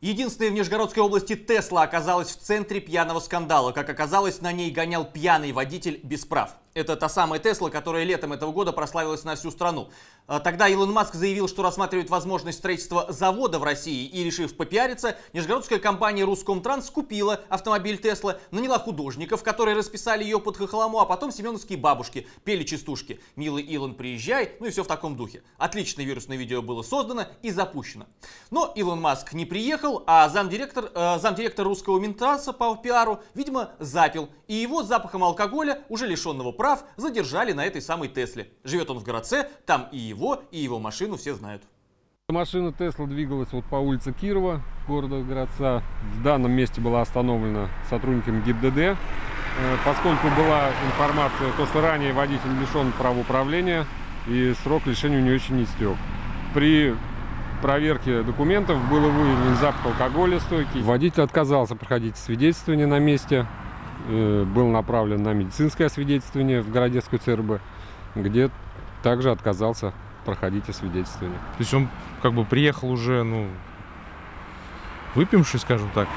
Единственная в Нижегородской области Тесла оказалась в центре пьяного скандала. Как оказалось, на ней гонял пьяный водитель без прав. Это та самая Тесла, которая летом этого года прославилась на всю страну. А, тогда Илон Маск заявил, что рассматривает возможность строительства завода в России и, решив попиариться, нижегородская компания Рускомтранс купила автомобиль Тесла, наняла художников, которые расписали ее под хохлому, а потом семеновские бабушки пели частушки. «Милый Илон, приезжай», ну и все в таком духе. Отличное вирусное видео было создано и запущено. Но Илон Маск не приехал, а замдиректор, э, замдиректор русского Минтранса по пиару, видимо, запил. И его запахом алкоголя, уже лишенного прав, прав задержали на этой самой Тесле. Живет он в городце, там и его, и его машину все знают. Машина Тесла двигалась вот по улице Кирова, города городца. В данном месте была остановлена сотрудниками ГИБДД, э, поскольку была информация, то, что ранее водитель лишен права управления и срок лишения у него еще не истек. При проверке документов было выявлен запах алкоголя стойкий. Водитель отказался проходить свидетельствование на месте. Э, был направлен на медицинское освидетельствование в Городецкую ЦРБ, где также отказался проходить освидетельствование. То есть он как бы приехал уже, ну, выпивший, скажем так,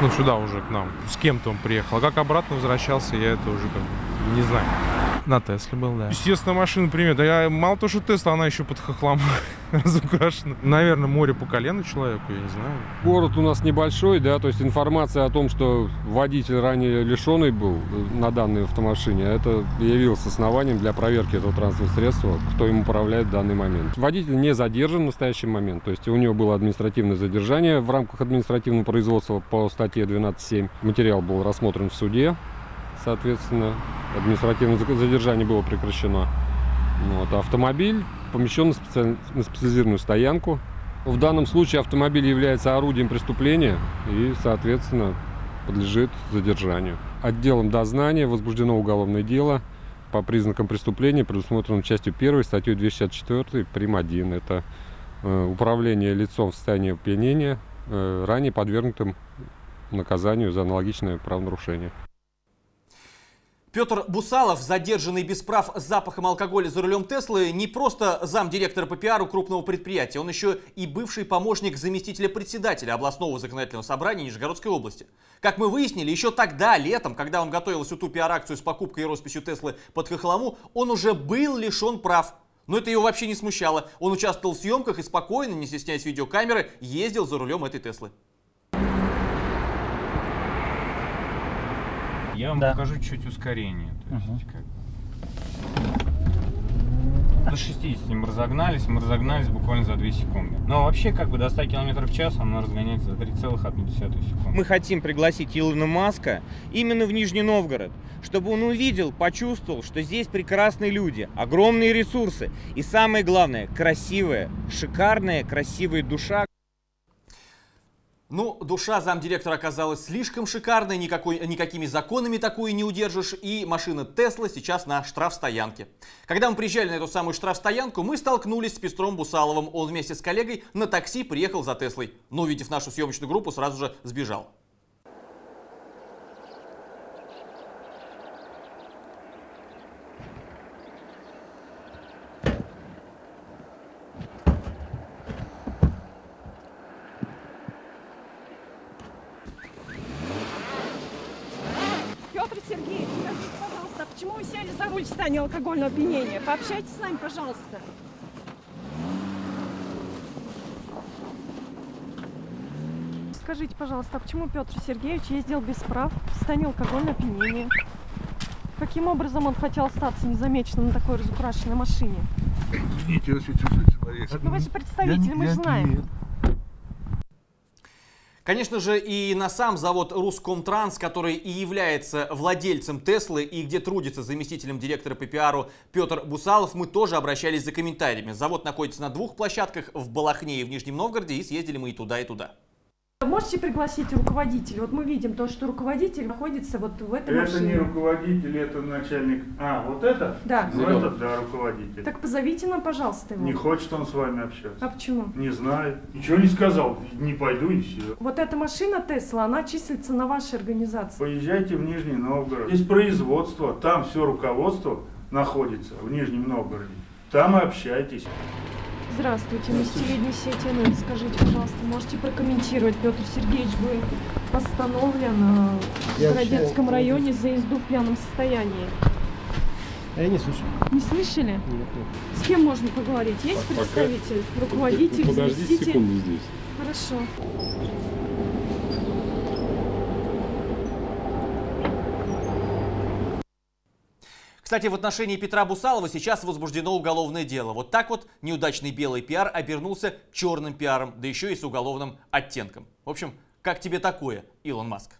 ну, сюда уже к нам. С кем-то он приехал. А как обратно возвращался, я это уже как бы не знаю. На Тесле был, да. Естественно, машина примет. Да я, мало того, что Тесла, она еще под хохлом разукрашена. Наверное, море по колено человеку, я не знаю. Город у нас небольшой, да, то есть информация о том, что водитель ранее лишенный был э, на данной автомашине, это явилось основанием для проверки этого транспортного средства, кто им управляет в данный момент. Водитель не задержан в настоящий момент, то есть у него было административное задержание в рамках административного производства по статье 12.7. Материал был рассмотрен в суде, соответственно, административное задержание было прекращено. Вот. Автомобиль помещен на специализированную стоянку. В данном случае автомобиль является орудием преступления и, соответственно, подлежит задержанию. Отделом дознания возбуждено уголовное дело по признакам преступления, предусмотренным частью 1 статьей 264 прим. 1. Это э, управление лицом в состоянии опьянения, э, ранее подвергнутым наказанию за аналогичное правонарушение. Петр Бусалов, задержанный без прав с запахом алкоголя за рулем Теслы, не просто замдиректора по пиару крупного предприятия, он еще и бывший помощник заместителя председателя областного законодательного собрания Нижегородской области. Как мы выяснили, еще тогда, летом, когда он готовил всю ту пиар-акцию с покупкой и росписью Теслы под Хохлому, он уже был лишен прав. Но это его вообще не смущало. Он участвовал в съемках и спокойно, не стесняясь видеокамеры, ездил за рулем этой Теслы. Я вам да. покажу чуть ускорение. То есть, угу. как... До 60 мы разогнались, мы разогнались буквально за 2 секунды. Но вообще, как бы до 100 км в час она разгоняется за 3,1 секунды. Мы хотим пригласить Илона Маска именно в Нижний Новгород, чтобы он увидел, почувствовал, что здесь прекрасные люди, огромные ресурсы и самое главное, красивая, шикарная, красивая душа. Ну, душа замдиректора оказалась слишком шикарной, никакой, никакими законами такую не удержишь, и машина Тесла сейчас на штрафстоянке. Когда мы приезжали на эту самую штрафстоянку, мы столкнулись с Пестром Бусаловым. Он вместе с коллегой на такси приехал за Теслой, но, увидев нашу съемочную группу, сразу же сбежал. Руль в состоянии алкогольного опьянения. Пообщайтесь с нами, пожалуйста. Скажите, пожалуйста, а почему Петр Сергеевич ездил без прав в состоянии алкогольного опьянения? Каким образом он хотел остаться незамеченным на такой разукрашенной машине? Извините, если человек. Ну вы же представитель, мы же знаем. Конечно же, и на сам завод Рускомтранс, который и является владельцем Теслы и где трудится заместителем директора по пиару Петр Бусалов, мы тоже обращались за комментариями. Завод находится на двух площадках, в Балахне и в Нижнем Новгороде, и съездили мы и туда, и туда. Можете пригласить руководителя? Вот мы видим то, что руководитель находится вот в этой это машине. Это не руководитель, это начальник. А, вот это? Да. Ну, это, да, руководитель. Так позовите нам, пожалуйста, его. Не хочет он с вами общаться. А почему? Не знаю. Ничего не сказал. Не пойду и все. Вот эта машина Тесла, она числится на вашей организации. Поезжайте в Нижний Новгород. Здесь производство, там все руководство находится в Нижнем Новгороде. Там и общайтесь. Здравствуйте, мы с телевидения CNN. Скажите, пожалуйста, можете прокомментировать, Петр Сергеевич был постановлен э, в Я Городецком вообще- районе за езду в пьяном состоянии. А Я не слышал. Не слышали? Нет, нет. С кем можно поговорить? Есть Пока- представитель, руководитель, Подождите заместитель? секунду здесь. Хорошо. Кстати, в отношении Петра Бусалова сейчас возбуждено уголовное дело. Вот так вот неудачный белый пиар обернулся черным пиаром, да еще и с уголовным оттенком. В общем, как тебе такое, Илон Маск?